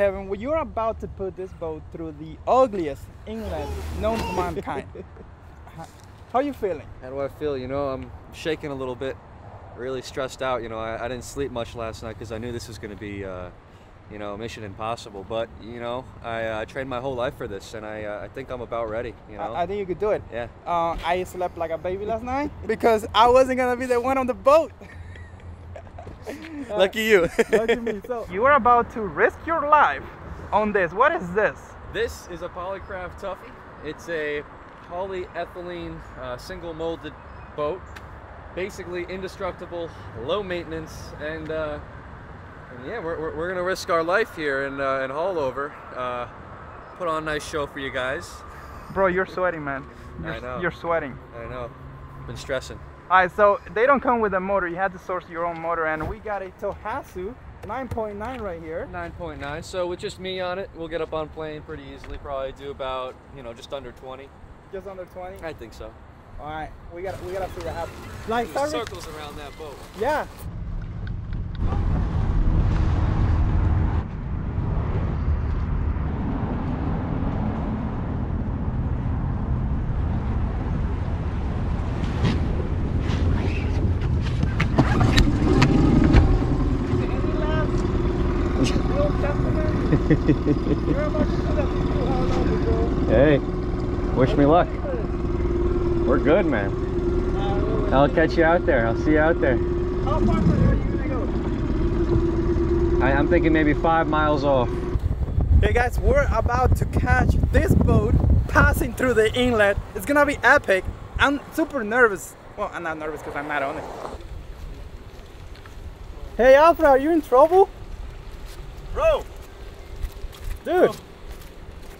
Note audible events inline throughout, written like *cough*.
Kevin, well, you're about to put this boat through the ugliest inlet known to mankind. *laughs* How- are you feeling? How do I feel? You know, I'm shaking a little bit, really stressed out. You know, I, I didn't sleep much last night because I knew this was going to be, uh, you know, mission impossible. But you know, I uh, trained my whole life for this, and I, uh, I think I'm about ready. You know. I, I think you could do it. yeah. Uh, I slept like a baby last night *laughs* because I wasn't gonna be the one on the boat. *laughs* *laughs* Lucky you. *laughs* Lucky me. So *laughs* you are about to risk your life on this. What is this? This is a Polycraft Tuffy. It's a polyethylene uh, single molded boat. Basically indestructible, low maintenance, and, uh, and yeah, we're, we're, we're gonna risk our life here in, uh, in Haulover. Uh, put on a nice show for you guys. Bro, you're sweating, man. You're, I know. You're sweating. I know, been stressing. All right, so they don't come with a motor. You had to source your own motor, and we got a Tohatsu 9.9 right here. 9.9, so with just me on it, we'll get up on plane pretty easily. Probably do about, you know, just under 20. Just under 20. I think so. All right, we got we got to see what happens. Like, circles around that boat. yeah. *laughs* Hey, wish me luck. We're good, man. I'll catch you out there. I'll see you out there. How far are you gonna go? I, I'm thinking maybe five miles off. Hey guys, we're about to catch this boat passing through the inlet. It's gonna be epic. I'm super nervous. Well, I'm not nervous because I'm not on it. Hey Alfred, are you in trouble? Bro, Dude,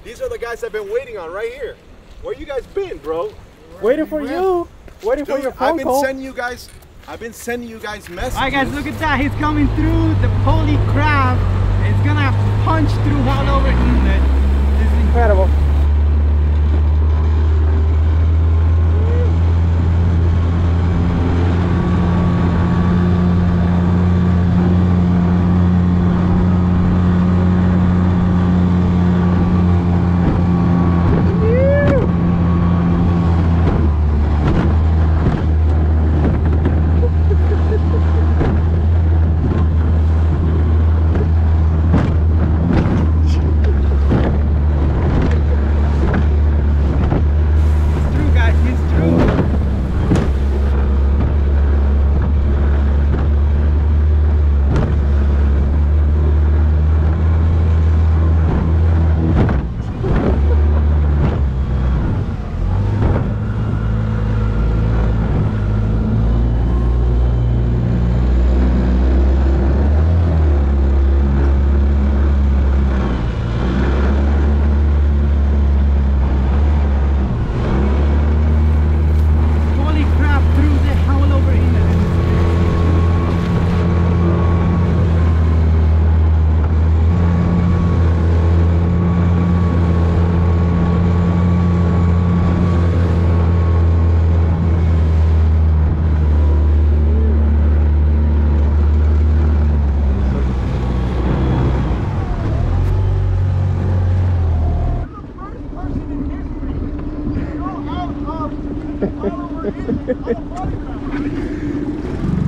these are the guys I've been waiting on right here. Where you guys been, bro? waiting for you. Waiting for your phone I've been call. sending you guys. I've been sending you guys messages. Alright guys, look at that. He's coming through the holy crap. It's gonna punch through all over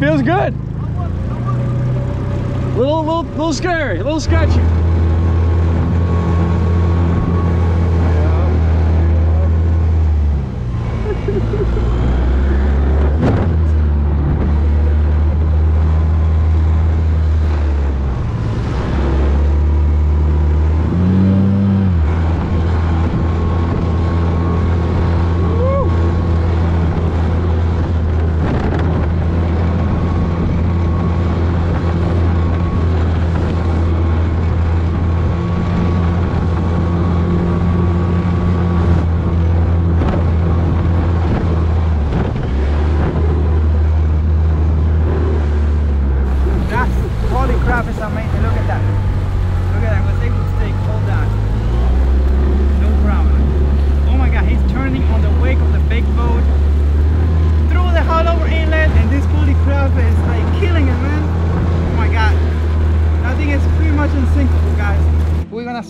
feels good. Little, little, little scary, a little sketchy. *laughs*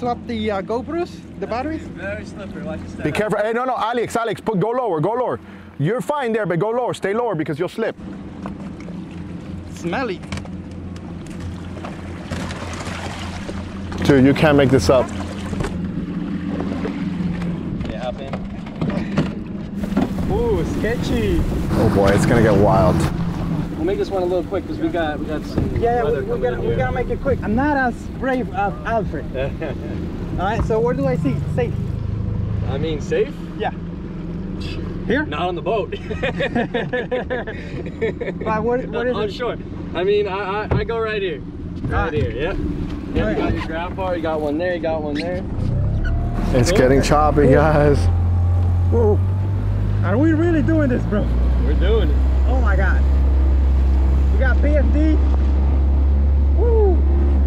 swap the uh, GoPros, the batteries? Very slippery, like you said. Be careful. Hey, no, no, Alex, Alex, put, go lower, go lower. You're fine there, but go lower. Stay lower because you'll slip. Smelly. Dude, you can't make this up. Yeah, hop in. Ooh, sketchy. Oh boy, it's gonna get wild. We'll make this one a little quick because we got we got some Yeah, yeah we, we gotta, we gotta make it quick. I'm not as brave as Alfred. *laughs* All right, so where do I see safe? I mean, safe? Yeah. Here? Not on the boat. *laughs* *laughs* But what, what is I'm it? sure. I mean, I, I, I go right here. Right Alright. here, yep. Yeah, you got your grab bar, you got one there, you got one there. It's getting choppy, guys. Whoa. Are we really doing this, bro? We're doing it. Oh my God. We got BFD. Woo.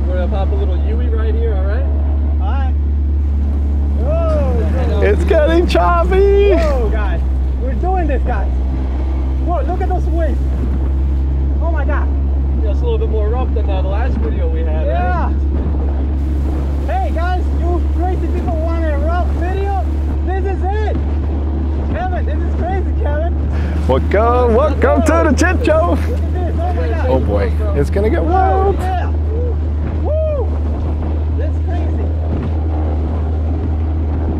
We're gonna pop a little Yui right here, alright? All right. Whoa. It's getting choppy. Whoa, guys. We're doing this, guys. Whoa, look at those waves. Oh my God. Yeah, it's a little bit more rough than the last video we had. Yeah. Hey guys, you crazy people want a rough video? This is it. Kevin, this is crazy, Kevin. Welcome, welcome to the chit show. Oh boy, it's gonna get wild. Yeah. Woo. That's crazy.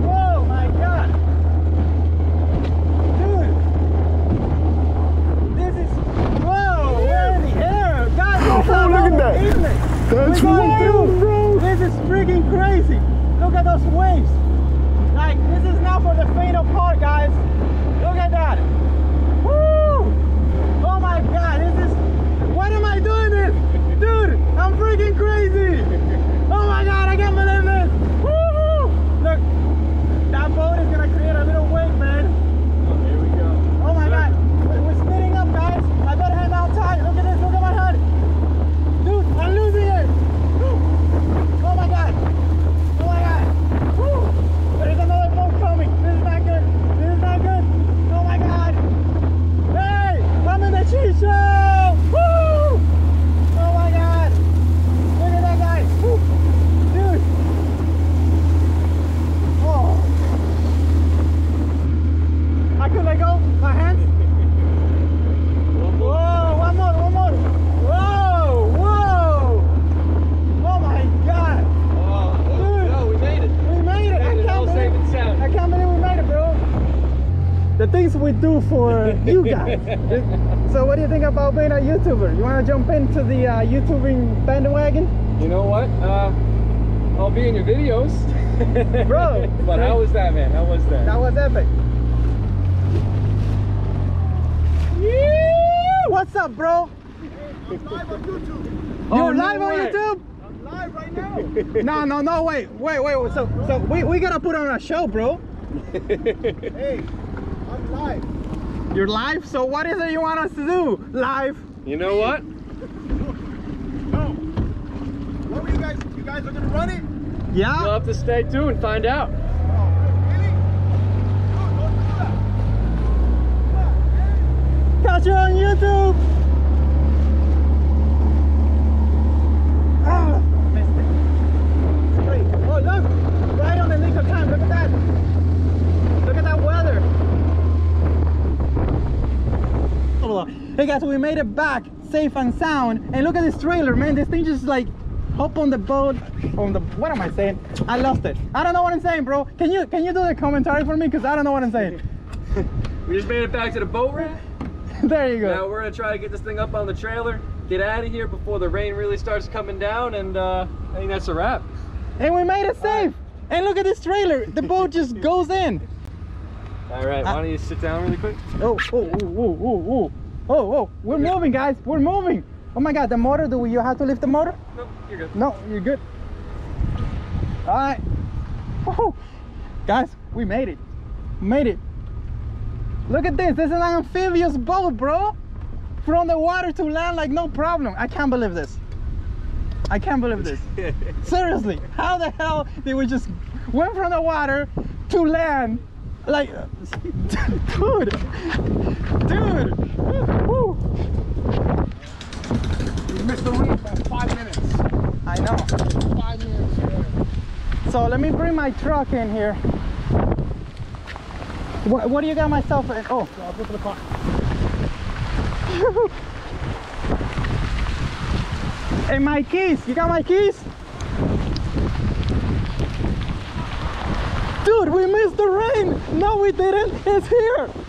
Whoa, my God. Dude. This is, whoa, we're in the air. Guys, this is Oh, look at that. amazing. That's We're going wild, through. bro. This is freaking crazy. Look at those waves. Like, this is not for the faint of heart, guys. Look at that. Woo! Oh my god, this is. What am I doing this? Dude, I'm freaking crazy. Oh my god, I can't believe this. Woo! Look, that boat is gonna create a little wave, man. Here we go. Oh my god, we're we're speeding up, guys. I better hand out tight. Look at this, look at my head. Dude, I'm losing it. Woo. Oh my god. Oh my god. Woo. There's another boat coming. This is not good. This is not good. Oh my god. Hey, I'm in the cheat show. Woo. Oh my god. Look at that guy. Woo. Dude. Oh. I could let go my hands. Whoa, one more, one more. Whoa, whoa. Oh my god. Oh, Dude. no, we made it. We made it. I Made it all can't safe believe and sound. I can't believe we made it, bro. The things we do for you guys. *laughs* so what do you think about being a YouTuber? You want to jump into the uh, YouTubing bandwagon? You know what? Uh, I'll be in your videos. *laughs* Bro. but how was that, man? How was that? That was epic. Yeah! What's up, bro? I'm live on YouTube. Oh, You're no live on. YouTube? I'm live right now. *laughs* No, no, no, wait, wait, wait. wait. So, so we, we gotta put on a show, bro. Hey, I'm live. You're live. So what is it you want us to do? Live? You know what? No. What were you guys? You guys are gonna run it? Yeah. You'll have to stay tuned and find out. Oh, really? Dude, don't do that. Come on, man. Catch you on YouTube. Ah, missed it. Great. Oh look, right on the nick of time. Look at that. Look at that weather. Hold on. Hey guys, we made it back safe and sound. And look at this trailer, man. This thing just like hop on the boat. On the what am I saying? I lost it. I don't know what I'm saying, bro. Can you can you do the commentary for me? Cause I don't know what I'm saying. *laughs* We just made it back to the boat ramp. *laughs* there you go. Now we're gonna try to get this thing up on the trailer, get out of here before the rain really starts coming down, and uh, I think that's a wrap. And we made it safe. And look at this trailer. The boat just *laughs* goes in. All right, why don't you sit down really quick? Oh, oh, oh, oh, oh, oh. Oh, oh, we're moving, guys. We're moving. Oh my God, the motor, do we, you have to lift the motor? No, you're good. No, you're good. All right. Woohoo. Guys, we made it. Made it. Look at this. This is an amphibious boat, bro. From the water to land like no problem. I can't believe this. I can't believe this. *laughs* Seriously, how the hell did we just went from the water to land? Like, dude, dude. Woo. You missed the rain by five minutes. I know. Five minutes. So let me bring my truck in here. What, what do you got myself in? Oh, I'll go for the car. *laughs* and my keys. You got my keys? Dude, we missed the rain. No, we didn't. It's here.